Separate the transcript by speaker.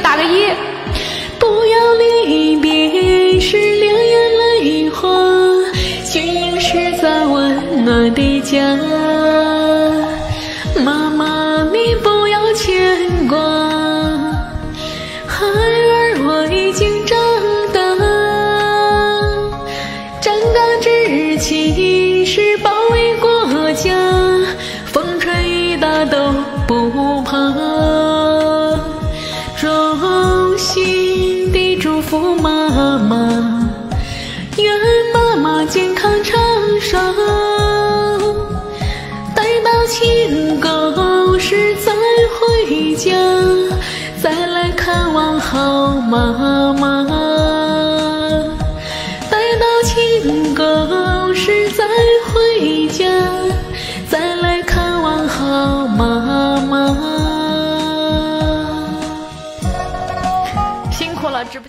Speaker 1: 打个一。
Speaker 2: 不要离别时两眼泪花，心是在温暖的家。妈妈，你不要牵挂，孩儿我已经长大。站岗执勤是心地祝福妈妈，愿妈妈健康长寿。待到亲狗时再回家，再来看望好妈妈。待到亲狗时再回家，
Speaker 1: 错了直播间